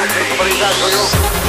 But out for you.